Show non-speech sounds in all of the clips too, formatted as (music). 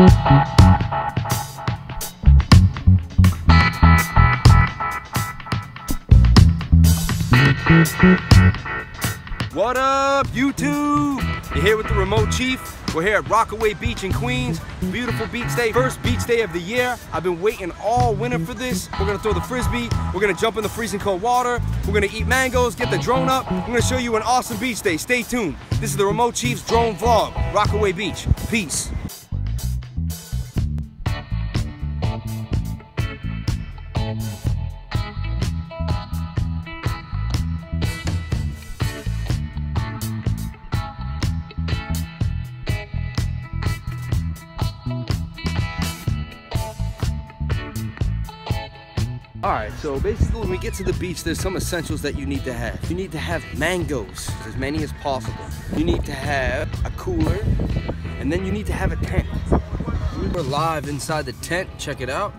What up, YouTube? You're here with the Remote Chief. We're here at Rockaway Beach in Queens. Beautiful beach day. First beach day of the year. I've been waiting all winter for this. We're gonna throw the frisbee. We're gonna jump in the freezing cold water. We're gonna eat mangoes, get the drone up. I'm gonna show you an awesome beach day. Stay tuned. This is the Remote Chief's drone vlog. Rockaway Beach. Peace. All right, so basically when we get to the beach, there's some essentials that you need to have. You need to have mangoes, as many as possible. You need to have a cooler, and then you need to have a tent. We're live inside the tent, check it out.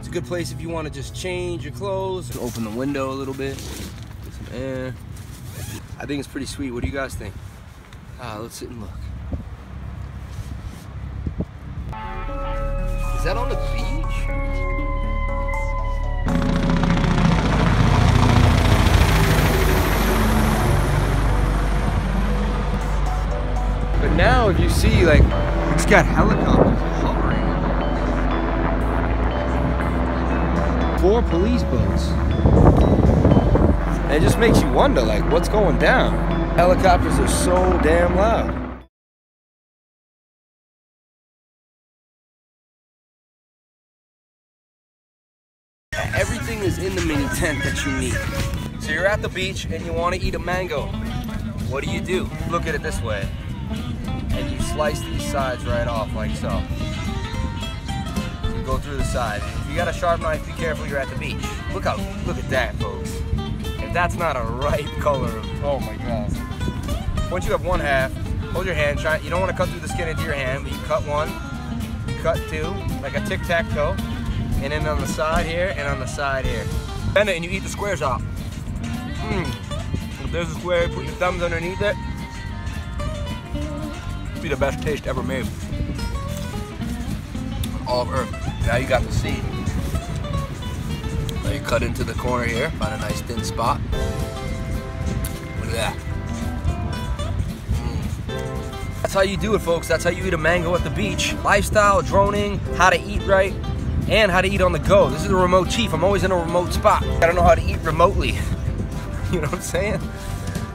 It's a good place if you wanna just change your clothes, open the window a little bit, get some air. I think it's pretty sweet, what do you guys think? Ah, let's sit and look. Is that on the beach? If you see like it's got helicopters hovering. Four police boats. It just makes you wonder like what's going down. Helicopters are so damn loud. Everything is in the mini tent that you need. So you're at the beach and you want to eat a mango. What do you do? Look at it this way and you slice these sides right off like so. You go through the side. If you got a sharp knife, be careful you're at the beach. Look how, look at that, folks. If that's not a ripe color oh my God. Once you have one half, hold your hand, try, you don't want to cut through the skin into your hand, but you cut one, cut two, like a tic-tac-toe, and then on the side here, and on the side here. Bend it and you eat the squares off. Mmm. If there's a square, put your thumbs underneath it, be the best taste ever made. All of Earth. Now you got the seed. Now you cut into the corner here, find a nice thin spot. Look at that. Mm. That's how you do it, folks. That's how you eat a mango at the beach. Lifestyle, droning, how to eat right, and how to eat on the go. This is the remote chief. I'm always in a remote spot. I don't know how to eat remotely. (laughs) you know what I'm saying?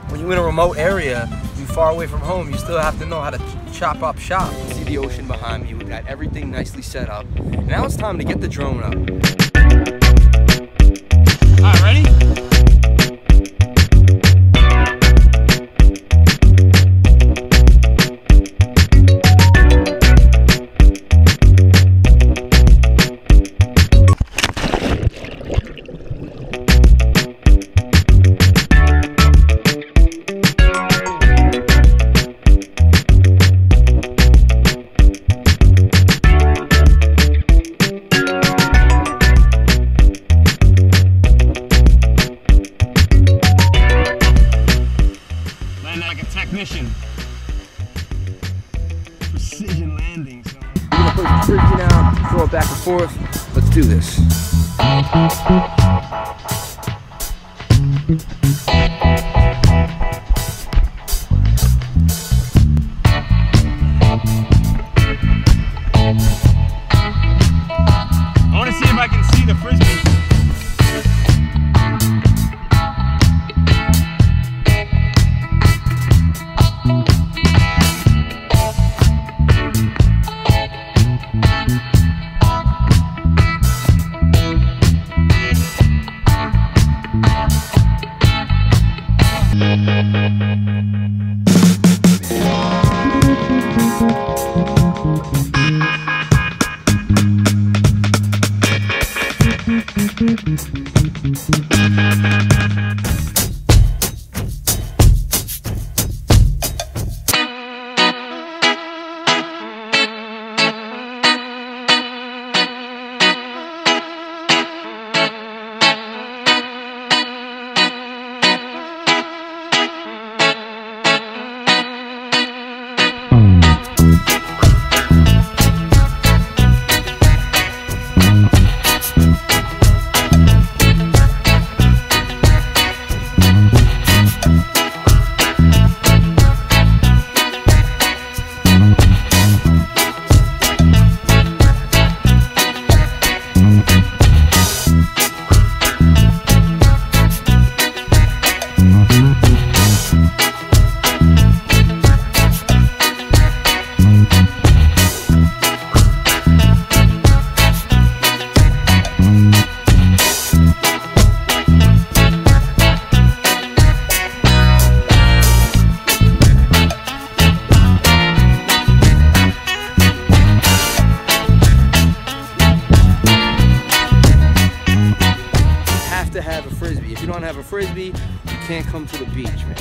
When you're in a remote area, far away from home, you still have to know how to chop up shop. See the ocean behind me. We've got everything nicely set up. Now it's time to get the drone up. All right, ready? Technician. Precision landing, son. We're gonna put the frisbee down, throw it back and forth. Let's do this. Have a frisbee, you can't come to the beach, man.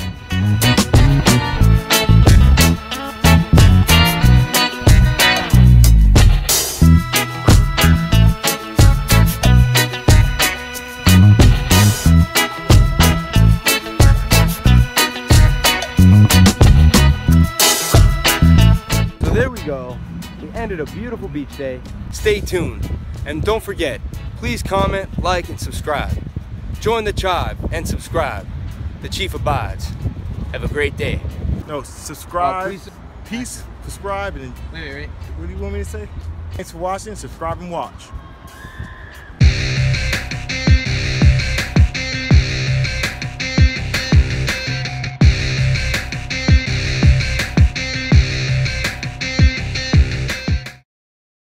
So there we go. We ended a beautiful beach day. Stay tuned. And don't forget, please comment, like, and subscribe. Join the tribe and subscribe. The Chief abides. Have a great day. No, subscribe. Uh, please- Peace, subscribe, and Wait, wait, wait. what do you want me to say? Thanks for watching. Subscribe and watch.